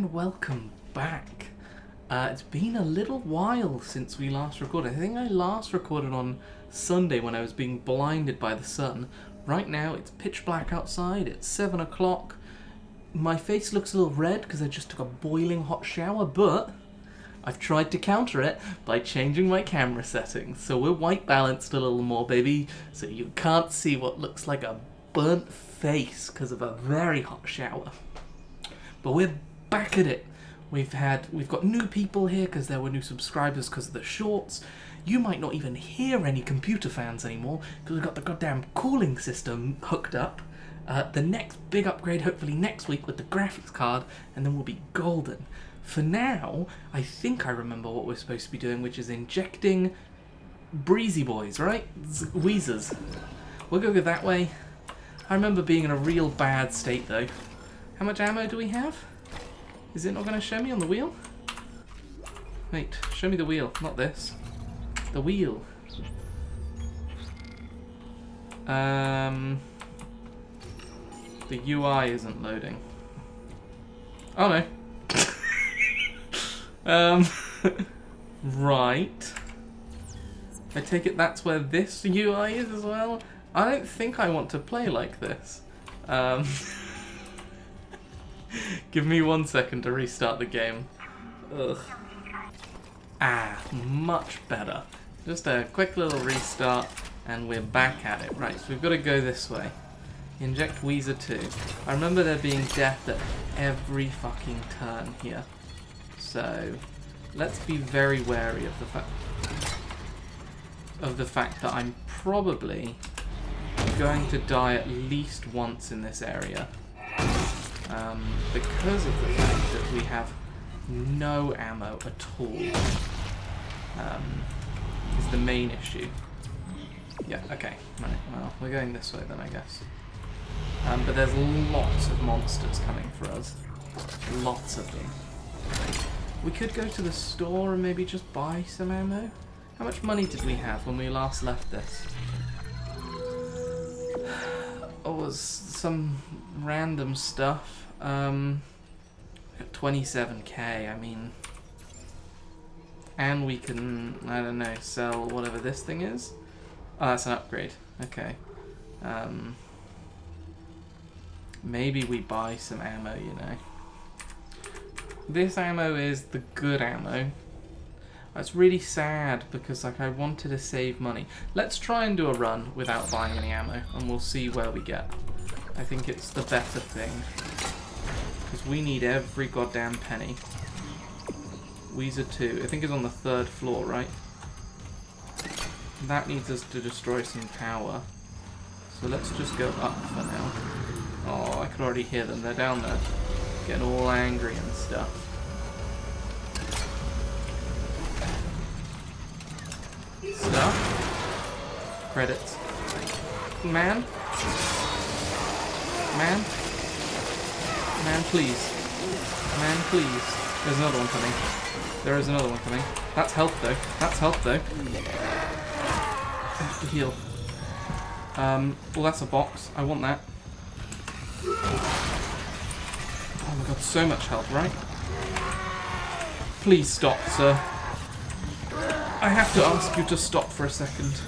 and welcome back. Uh, it's been a little while since we last recorded. I think I last recorded on Sunday when I was being blinded by the sun. Right now it's pitch black outside, it's 7 o'clock. My face looks a little red because I just took a boiling hot shower, but I've tried to counter it by changing my camera settings. So we're white balanced a little more, baby, so you can't see what looks like a burnt face because of a very hot shower. But we're back at it. We've had we've got new people here because there were new subscribers because of the shorts. You might not even hear any computer fans anymore because we've got the goddamn cooling system hooked up. Uh, the next big upgrade, hopefully next week, with the graphics card, and then we'll be golden. For now, I think I remember what we're supposed to be doing, which is injecting breezy boys, right? Wheezers. We'll go that way. I remember being in a real bad state though. How much ammo do we have? Is it not going to show me on the wheel? Wait, show me the wheel, not this. The wheel. Um, the UI isn't loading. Oh no. um, right. I take it that's where this UI is as well? I don't think I want to play like this. Um, give me one second to restart the game. Ugh. Ah, much better. Just a quick little restart and we're back at it. Right, so we've got to go this way. Inject Wheezer 2. I remember there being death at every fucking turn here. So, let's be very wary of the fact of the fact that I'm probably going to die at least once in this area. Um, because of the fact that we have no ammo at all. Um, is the main issue. Yeah, okay. Right, well, we're going this way then, I guess. Um, but there's lots of monsters coming for us. Lots of them. We could go to the store and maybe just buy some ammo. How much money did we have when we last left this? Oh, some random stuff. Um, 27k, I mean... And we can, I don't know, sell whatever this thing is. Oh, that's an upgrade. Okay. Um, maybe we buy some ammo, you know. This ammo is the good ammo. It's really sad because like I wanted to save money. Let's try and do a run without buying any ammo and we'll see where we get. I think it's the better thing. Because we need every goddamn penny. Wheezer 2. I think it's on the third floor, right? That needs us to destroy some power. So let's just go up for now. Oh, I can already hear them. They're down there. Getting all angry and stuff. Stuff. Credits. Man? Man? Man, please. Man, please. There's another one coming. There is another one coming. That's health, though. That's health, though. I have to heal. Um, well, that's a box. I want that. Oh my god, so much health, right? Please stop, sir. I have to ask you to stop for a second.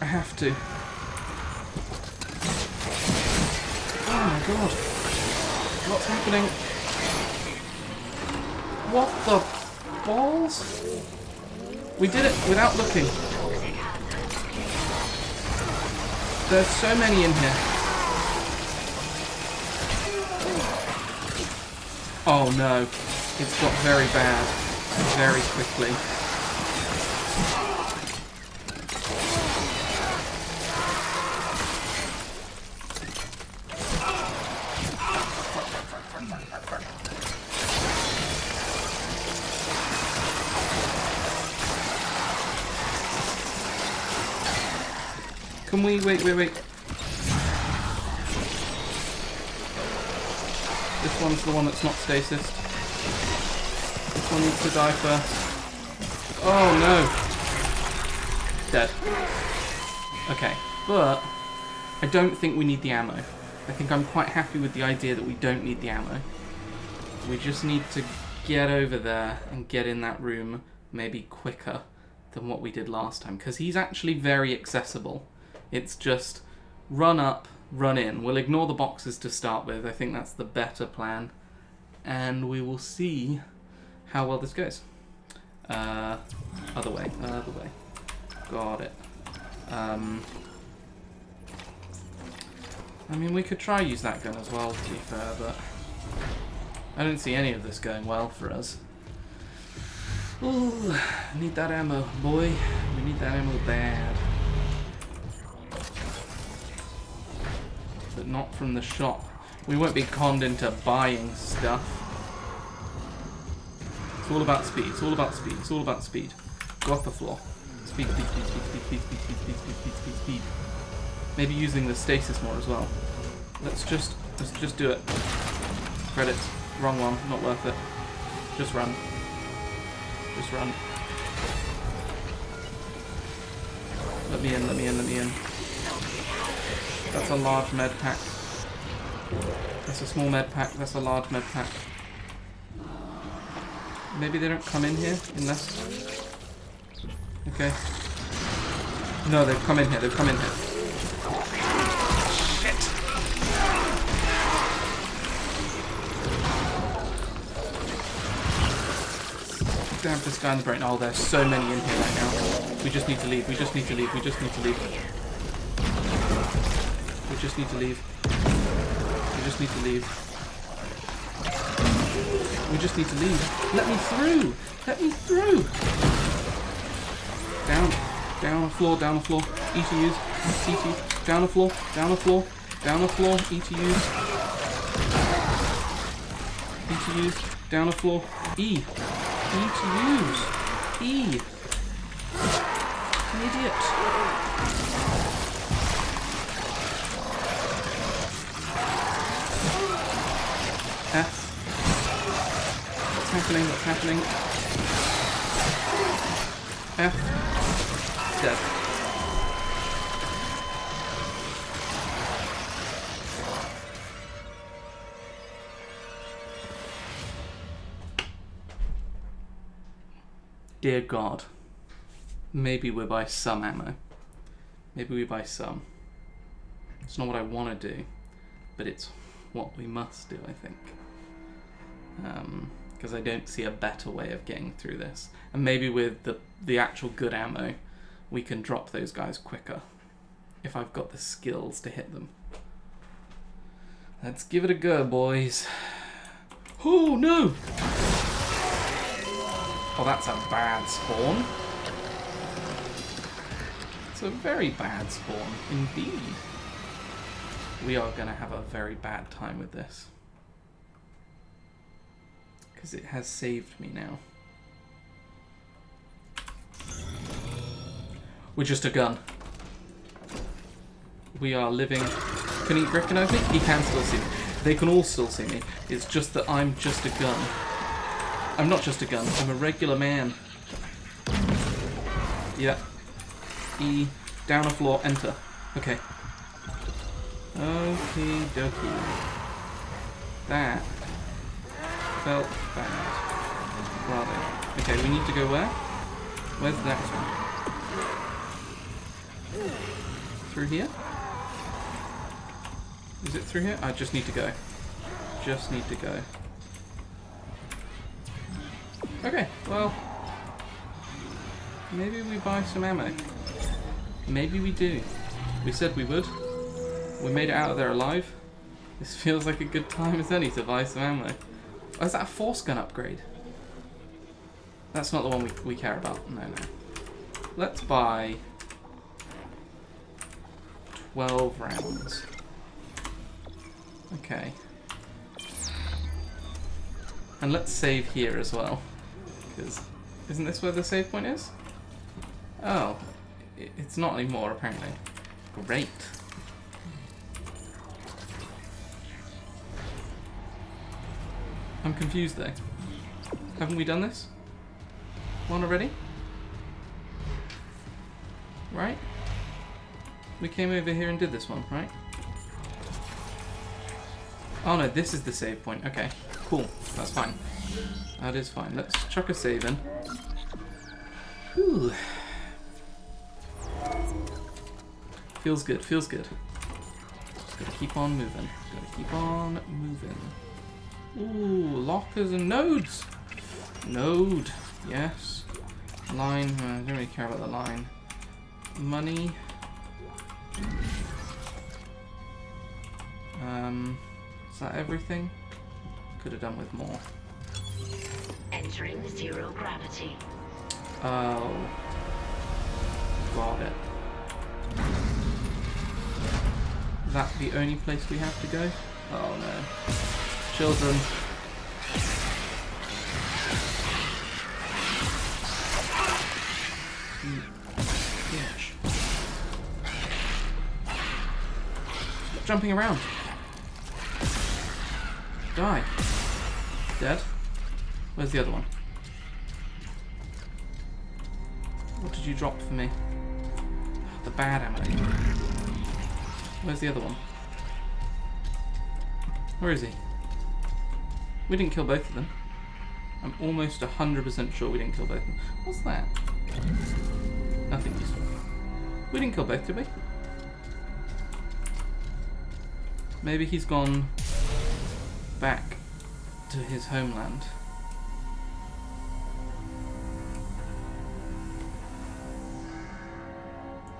I have to. Oh my god. What's happening? What the balls? We did it without looking. There's so many in here. Oh no. It's got very bad. Very quickly. Can we wait, wait, wait? This one's the one that's not stasis. This one needs to die first. Oh no! Dead. Okay, but I don't think we need the ammo. I think I'm quite happy with the idea that we don't need the ammo. We just need to get over there and get in that room maybe quicker than what we did last time because he's actually very accessible. It's just run up, run in. We'll ignore the boxes to start with. I think that's the better plan. And we will see how well this goes. Uh, other way, other way. Got it. Um, I mean, we could try use that gun as well, to be fair, but I don't see any of this going well for us. Ooh, need that ammo, boy. We need that ammo bad. But not from the shop. We won't be conned into buying stuff. It's all about speed. It's all about speed. It's all about speed. Go off the floor. Speed, speed, speed, speed, speed, speed, speed, speed, speed, speed, speed, speed, speed. Maybe using the stasis more as well. Let's just let's just do it. Credits. Wrong one. Not worth it. Just run. Just run. Let me in, let me in, let me in. That's a large med pack. That's a small med pack, that's a large med pack. Maybe they don't come in here unless... Okay. No, they've come in here, they've come in here. Shit! Grab this guy in the brain. Oh, there's so many in here right now. We just need to leave, we just need to leave, we just need to leave. We just need to leave. We just need to leave. We just need to leave. Let me through! Let me through! Down. Down the floor, down the floor. ETUs. ETUs. Down the floor, down the floor. Down the floor. ETUs. ETUs. Down the floor. E. ETUs. E. An idiot. F. What's happening? What's happening? F. Dead. Dear God. Maybe we buy some ammo. Maybe we buy some. It's not what I want to do, but it's what we must do, I think. Um, Because I don't see a better way of getting through this. And maybe with the, the actual good ammo, we can drop those guys quicker. If I've got the skills to hit them. Let's give it a go, boys. Oh, no! Oh, that's a bad spawn. It's a very bad spawn, indeed. We are going to have a very bad time with this. Because it has saved me now. We're just a gun. We are living... Can he recognize me? He can still see me. They can all still see me. It's just that I'm just a gun. I'm not just a gun. I'm a regular man. Yeah. E. Down a floor. Enter. Okay. Okie dokie. That felt bad. Rather. Okay, we need to go where? Where's that one? Through here? Is it through here? I just need to go. Just need to go. Okay, well... Maybe we buy some ammo. Maybe we do. We said we would. We made it out of there alive. This feels like a good time as any to buy some ammo. Oh, is that a force gun upgrade? That's not the one we, we care about. No, no. Let's buy 12 rounds. Okay. And let's save here as well. Because isn't this where the save point is? Oh, it's not anymore apparently. Great. I'm confused though. Haven't we done this? One already? Right? We came over here and did this one, right? Oh no, this is the save point. Okay. Cool. That's fine. That is fine. Let's chuck a save in. Whew. Feels good. Feels good. Just gotta keep on moving. Gotta keep on moving. Ooh, lockers and nodes. Node. Yes. Line. uh, I don't really care about the line. Money. Um, is that everything? Could have done with more. Entering zero gravity. Oh. Got it. Is that the only place we have to go? Oh no. Children. Jumping around. Die. Dead? Where's the other one? What did you drop for me? The bad ammo. Where's the other one? Where is he? We didn't kill both of them. I'm almost 100% sure we didn't kill both of them. What's that? Nothing useful. We didn't kill both, did we? Maybe he's gone back to his homeland.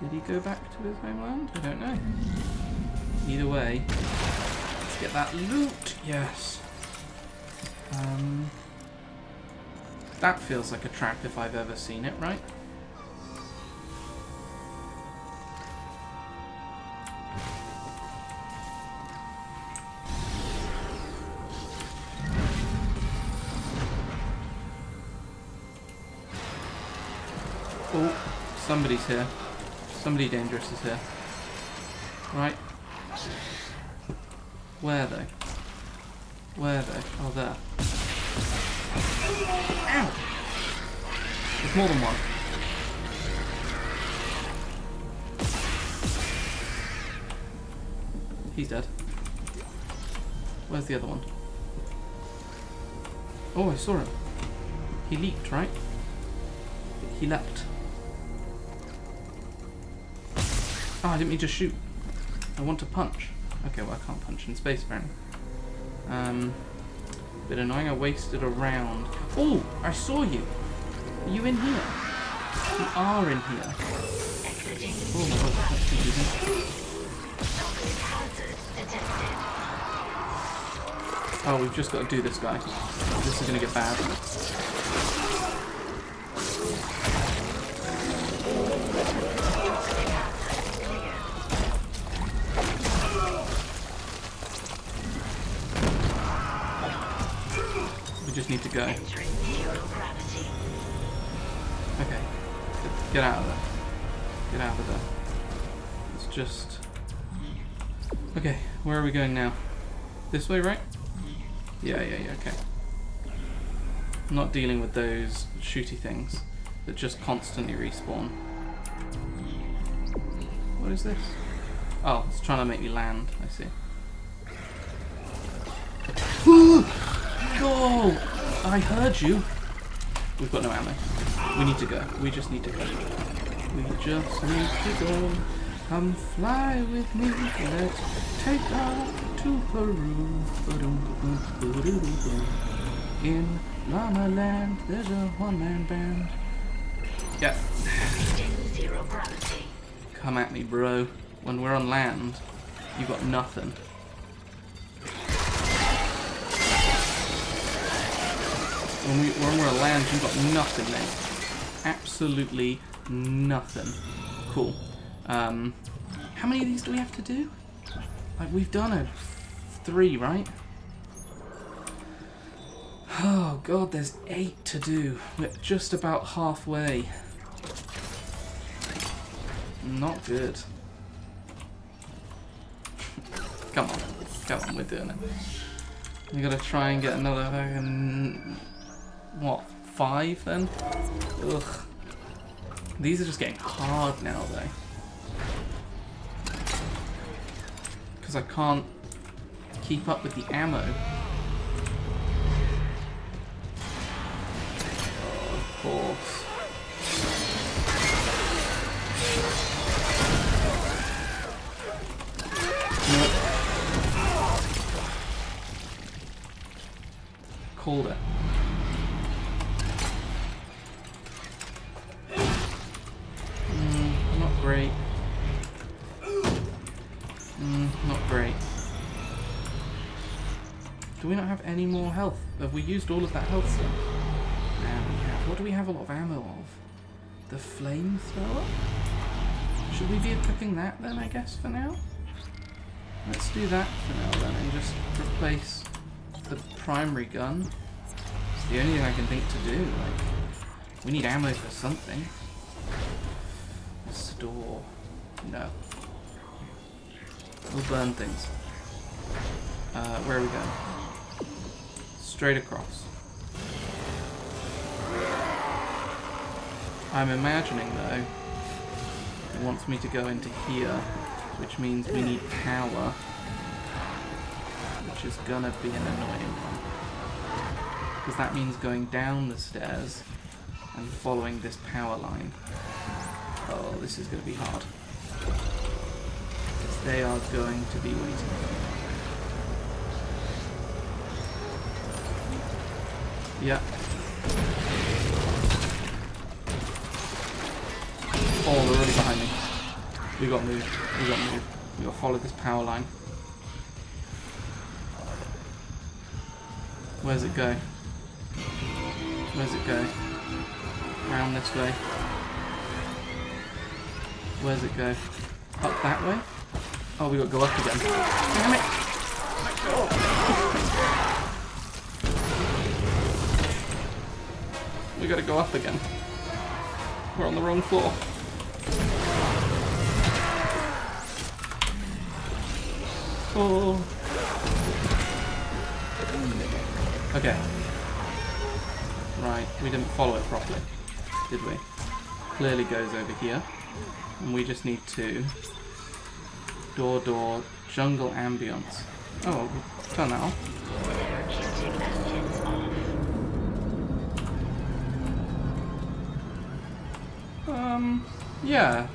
Did he go back to his homeland? I don't know. Either way, let's get that loot. Yes. Um, that feels like a trap if I've ever seen it, right? Oh, somebody's here. Somebody dangerous is here. Right. Where though? Where though? Oh, there. Ow! There's more than one. He's dead. Where's the other one? Oh, I saw him. He leaped, right? He leapt. Oh, I didn't mean to shoot. I want to punch. Okay, well, I can't punch in space, apparently. Um, bit annoying. I wasted a round. Oh, I saw you. Are you in here? You are in here. Oh my god, that's confusing. Oh, we've just got to do this guy. This is going to get bad. Need to go. Okay. Get- Get out of there. Get out of there. It's just... Okay, where are we going now? This way, right? Yeah, yeah, yeah, okay. I'm not dealing with those shooty things that just constantly respawn. What is this? Oh, it's trying to make me land, I see. Go! I heard you! We've got no ammo. We need to go. We just need to go. We just need to go. Come fly with me. Let's take off to Peru. In Llama Land, there's a one-man band. Yeah, zero gravity. come at me, bro. When we're on land, you've got nothing. When, we, when we're on land, you got nothing, mate. Absolutely nothing. Cool. Um, how many of these do we have to do? Like, we've done a three, right? Oh god, there's eight to do. We're just about halfway. Not good. Come on. Come on, we're doing it. We gotta try and get another fucking what, five then? Ugh. These are just getting hard now, though. Because I can't keep up with the ammo. Of course. Nope. Called it. Have any more health? Have we used all of that health stuff? Now we have. What do we have a lot of ammo of? The flamethrower? Should we be equipping that then, I guess, for now? Let's do that for now then and just replace the primary gun. It's the only thing I can think to do. Like, we need ammo for something. Store. No. We'll burn things. Uh, where are we going? Straight across. I'm imagining though, it wants me to go into here, which means we need power, which is gonna be an annoying one. Because that means going down the stairs and following this power line. Oh, this is gonna be hard. Because they are going to be waiting for me. Yeah. Oh, they're already behind me. We got to move. We got to move. We got to follow this power line. Where's it go? Where's it go? Round this way. Where's it go? Up that way? Oh, we got to go up again. Damn it! We gotta go up again. We're on the wrong floor. Oh. Okay. Right, we didn't follow it properly, did we? Clearly goes over here. And we just need to door door jungle ambience. Oh, turn that off. Um, yeah.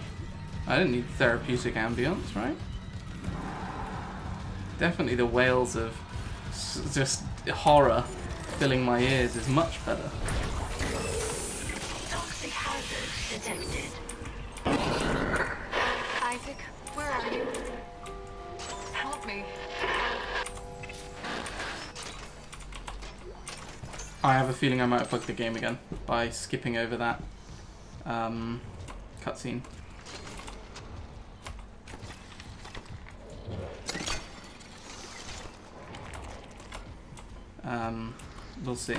I didn't need therapeutic ambience, right? Definitely the wails of s- just horror filling my ears is much better. Toxic hazard detected. Isaac, where are you? Help me. I have a feeling I might have bugged the game again by skipping over that um, cutscene. Um, we'll see.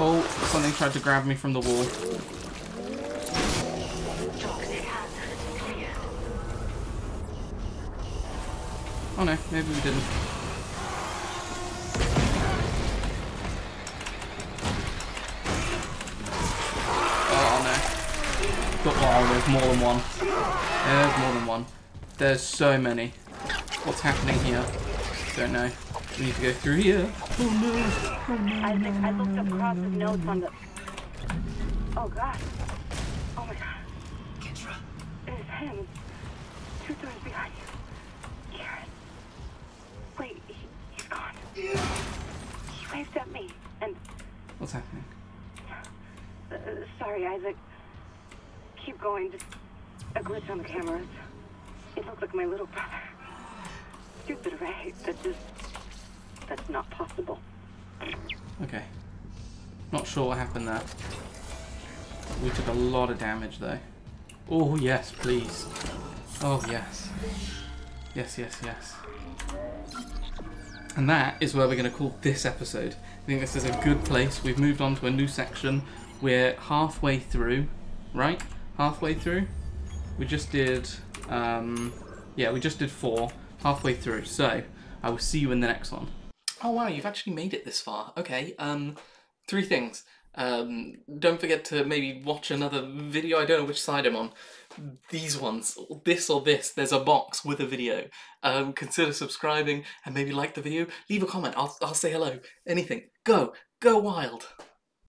Oh, something tried to grab me from the wall. Oh no, maybe we didn't. Oh no. Got- Oh, there's more than one. There's more than one. There's so many. What's happening here? Don't know. We need to go through here. Oh no. Oh, Isaac, I looked across his notes on the. Oh God. Oh my God. Kendra, It's him. Two doors behind you. He waved at me. And What's happening? uh, sorry, Isaac. Keep going. Just a glitch on the cameras. It looked like my little brother. Stupid, right? That just. That's not possible. Okay. Not sure what happened there. We took a lot of damage though. Oh yes, please. Oh yes. Yes, yes, yes. And that is where we're going to call this episode. I think this is a good place. We've moved on to a new section. We're halfway through, right? Halfway through. We just did, um, yeah, we just did four. Halfway through. So I will see you in the next one. Oh wow, you've actually made it this far. Okay. Um, three things. Um, don't forget to maybe watch another video. I don't know which side I'm on. These ones, this or this. There's a box with a video. Um, consider subscribing and maybe like the video. Leave a comment. I'll I'll say hello. Anything. Go go wild.